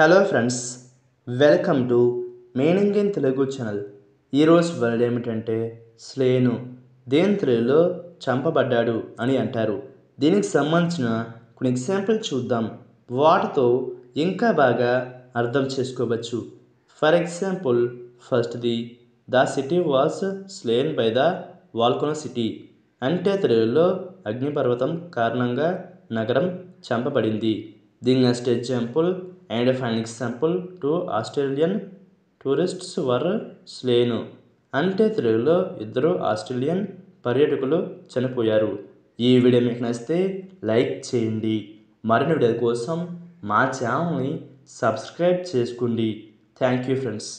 Hello friends welcome to meaning in Telugu channel. ఈరోజు word ఏమిటంటే slain దేని తెలుగులో చంపబడ్డాడు అని అంటారు. దీనికి సంబంధించిన కొన్ని ఎగ్జాంపుల్ చూద్దాం. వాటితో ఇంకా బాగా అర్థం చేసుకోవచ్చు. ఫర్ ఎగ్జాంపుల్ ఫస్ట్ది the city was slain by the volcano city అంటే తెలుగులో అగ్నిపర్వతం కారణంగా నగరం చంపబడింది. దీని next example and fine example to Australian tourists were slain అంటే తెలుగులో ఇద్దరు ఆస్ట్రేలియన్ పర్యాటకులు చనిపోయారు. ఈ వీడియో మీకు నచ్చితే లైక్ చేయండి. మరిన్ని వీడియో కోసం మా ఛానల్ని సబ్స్క్రైబ్ చేసుకోండి. Thank you friends